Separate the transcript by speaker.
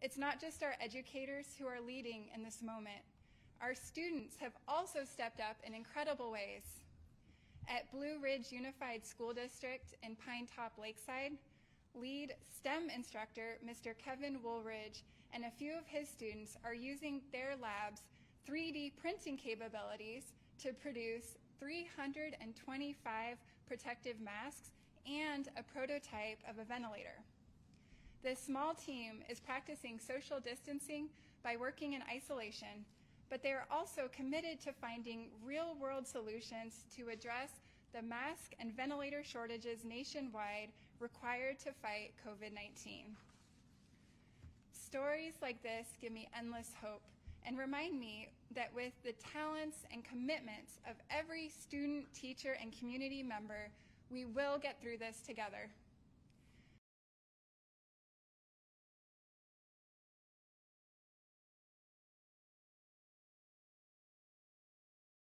Speaker 1: It's not just our educators who are leading in this moment. Our students have also stepped up in incredible ways. At Blue Ridge Unified School District in Pinetop-Lakeside, lead STEM instructor Mr. Kevin Woolridge and a few of his students are using their lab's 3D printing capabilities to produce 325 protective masks and a prototype of a ventilator. This small team is practicing social distancing by working in isolation, but they are also committed to finding real world solutions to address the mask and ventilator shortages nationwide required to fight COVID 19. Stories like this give me endless hope and remind me that with the talents and commitments of every student, teacher, and community member, we will get through this together.